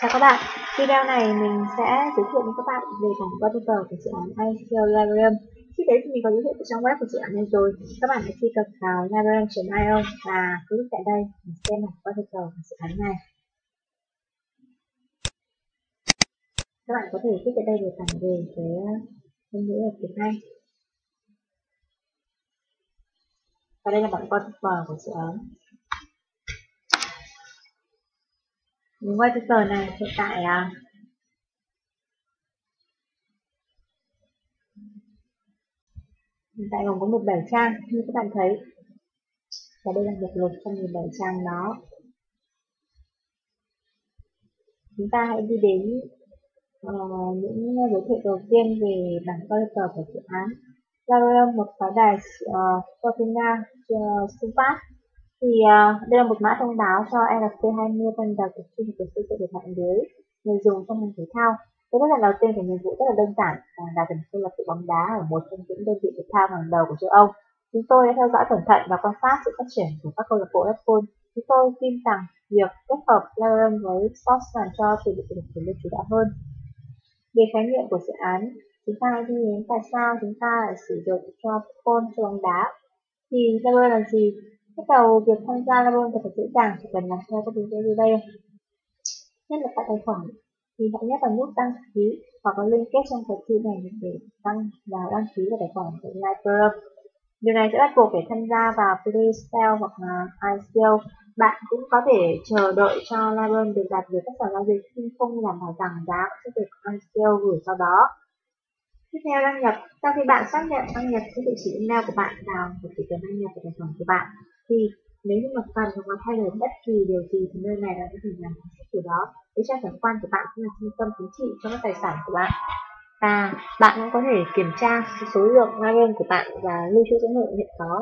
Chào các bạn, video này mình sẽ giới thiệu với các bạn về bản waterfall của dự án ICO Librarium. Trước đấy thì mình có giới thiệu trong web của dự án này rồi, các bạn hãy truy cập vào librarium.io và click tại đây để xem bản waterfall của dự án này. Các bạn có thể click tại đây để tải về cái ngôn ngữ ở tiếng Anh. Và đây là bản waterfall của dự án. Quay cái tờ này hiện tại à, hiện tại gồm có một bảy trang như các bạn thấy. Và đây là một lục trong 17 trang đó. Chúng ta hãy đi đến uh, những giới thiệu đầu tiên về bản cơ sở của dự án. Larium một pháo đài uh, Cortina uh, Supat thì uh, đây là một mã thông báo cho LC20 phần đầu tập trung của sự kiện được mạng lưới người dùng trong ngành thể thao. cái rất là đầu tiên thì nhiệm vụ rất là đơn giản là thành câu lập bộ bóng đá ở một trong những đơn vị thể thao hàng đầu của châu Âu. Chúng tôi đã theo dõi cẩn thận và quan sát sự phát triển của các câu lạc bộ Red Chúng tôi tin rằng việc kết hợp Laren với Sports làm cho sự lực được thể lực chủ đạo hơn. Về khái niệm của dự án, chúng ta đi đến tại sao chúng ta lại sử dụng cho phone cho bóng đá. Thì Laren là gì? Bắt đầu việc tham gia Labon thật dễ dàng, chỉ cần làm theo các đường dây dưới đây. Nhất là tại tài khoản thì hãy nhấp vào nút đăng ký hoặc là liên kết trong cuộc thi này để đăng vào đăng ký vào tài khoản của Lightroom. Điều này sẽ bắt buộc phải tham gia vào Playstyle hoặc là ICO. Bạn cũng có thể chờ đợi cho Lightroom được đặt được các sản giao dịch nhưng không đảm bảo rằng giá sẽ được ICO gửi sau đó. Tiếp theo đăng nhập, sau khi bạn xác nhận đăng nhập cái địa chỉ email của bạn vào một chỉ cần đăng nhập vào tài khoản của bạn thì nếu như mà cần hoặc thay đổi bất kỳ điều gì thì nơi này là có thể làm hết điều đó. Cái trang tổng quan của bạn cũng là trung tâm chính trị cho các tài sản của bạn. Và bạn cũng có thể kiểm tra số lượng Larian của bạn và lưu trữ dữ liệu hiện có.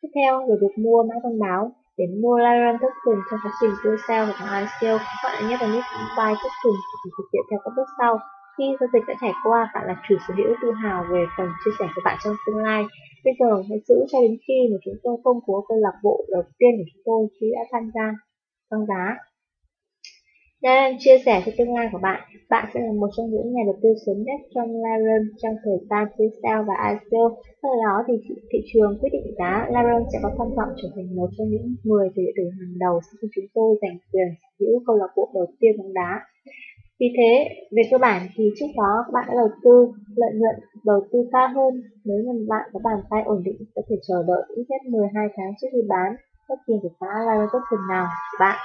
Tiếp theo là việc mua mã thông báo. Để mua Larian token trong quá trình tiêu sale hoặc là ICO các bạn nhớ vào nút buy token để thực hiện theo các bước sau khi giao dịch đã trải qua, bạn là chủ sở hữu tự hào về phần chia sẻ của bạn trong tương lai. Bây giờ hãy giữ cho đến khi mà chúng tôi công bố câu lạc bộ đầu tiên của chúng tôi khi đã tham gia tăng giá. Đây chia sẻ cho tương lai của bạn. Bạn sẽ là một trong những nhà đầu tư sớm nhất trong Larian trong thời gian pre-sale và ICO. Sau đó thì thị trường quyết định giá Larian sẽ có tham vọng trở thành một trong những 10 tỷ điện tử hàng đầu sau khi chúng tôi giành quyền sở hữu câu lạc bộ đầu tiên bóng đá. Vì thế, về cơ bản thì trước đó các bạn đã đầu tư lợi nhuận đầu tư cao hơn. Nếu như bạn có bàn tay ổn định có thể chờ đợi ít nhất 12 tháng trước khi bán các tiền của phá là tốt phần nào của bạn.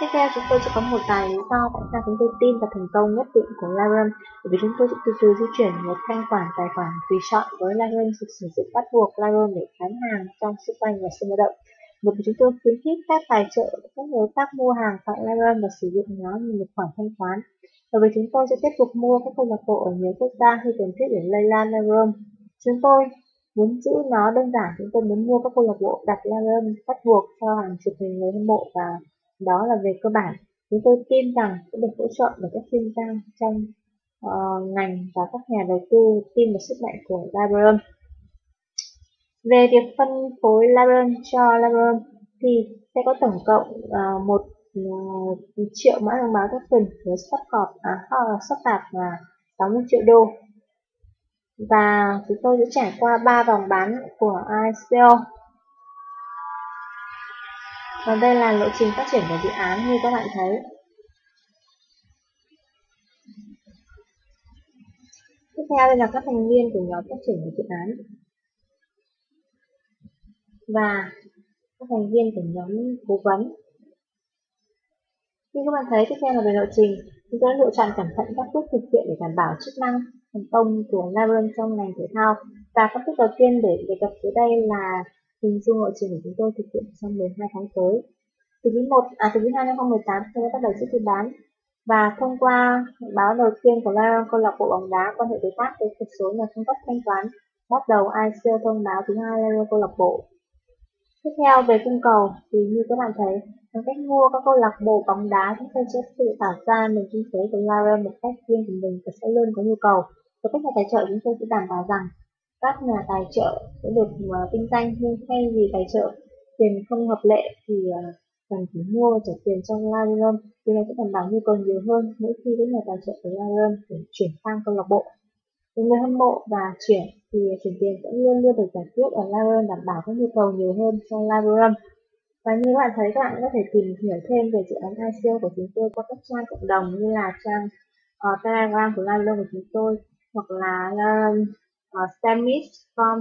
Tiếp theo chúng tôi sẽ có một vài lý do tại sao chúng tôi tin vào thành công nhất định của Larian bởi vì chúng tôi sẽ từ từ di chuyển một thanh khoản tài khoản tùy chọn với Larian sự sử dụng bắt buộc Larian để bán hàng trong xung quanh và sân động bởi vì chúng tôi khuyến khích các tài trợ các đối tác mua hàng tại Larian và sử dụng nó như một khoản thanh toán. Bởi vì chúng tôi sẽ tiếp tục mua các câu lạc bộ ở nhiều quốc gia khi cần thiết để lây lan Larian. Chúng tôi muốn giữ nó đơn giản, chúng tôi muốn mua các câu lạc bộ đặt Larian bắt buộc cho hàng chục nghìn người hâm mộ và đó là về cơ bản. Chúng tôi tin rằng sẽ được hỗ trợ bởi các chuyên gia trong uh, ngành và các nhà đầu tư tin vào sức mạnh của Larian. Về việc phân phối Laren cho Laren thì sẽ có tổng cộng uh, một uh, triệu mã thông báo các phần với sắp cọp à, sắp phạt là 60 triệu đô. Và chúng tôi sẽ trải qua 3 vòng bán của ICO. Và đây là lộ trình phát triển của dự án như các bạn thấy. Tiếp theo đây là các thành viên của nhóm phát triển của dự án và các thành viên của nhóm cố vấn. Như các bạn thấy, tiếp theo là về lộ trình, chúng tôi đã lựa chọn cẩn thận các bước thực hiện để đảm bảo chức năng thành công của Larian trong ngành thể thao. Và các bước đầu tiên để đề cập tới đây là hình dung lộ trình của chúng tôi thực hiện trong 12 tháng tới. Từ quý 1, à từ quý 2 năm 2018 chúng tôi bắt đầu trước khi bán và thông qua báo đầu tiên của Larian câu lạc bộ bóng đá quan hệ đối tác với một số nhà cung cấp thanh toán bắt đầu ICO thông báo thứ hai Larian câu lạc bộ Tiếp theo về cung cầu thì như các bạn thấy, bằng cách mua các câu lạc bộ bóng đá chúng tôi sẽ tự tạo ra nền kinh tế của Lara một cách riêng của mình và sẽ luôn có nhu cầu. Với các nhà tài trợ chúng tôi sẽ đảm bảo rằng các nhà tài trợ sẽ được ờ, uh, kinh doanh nhưng thay vì tài trợ tiền không hợp lệ thì uh, cần phải mua trả tiền trong Larium Điều này sẽ đảm bảo nhu cầu nhiều hơn mỗi khi các nhà tài trợ của Larium chuyển sang câu lạc bộ. Những người hâm mộ và chuyển thì chuyển tiền sẽ luôn luôn được giải quyết ở Larium đảm bảo các nhu cầu nhiều hơn cho Larium. Và như các bạn thấy các bạn có thể tìm hiểu thêm về dự án ICO của chúng tôi qua các trang cộng đồng như là trang uh, Telegram của Larium của chúng tôi hoặc là ờ, Larium uh, Stamit.com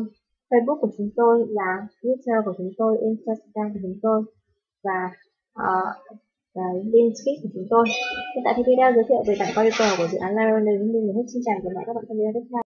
Facebook của chúng tôi là Twitter của chúng tôi, Instagram của chúng tôi và uh, cái link của chúng tôi. Hiện tại thì video giới thiệu về bản quay của dự án Larium đến mình hết xin chào và hẹn gặp lại các bạn trong video tiếp theo.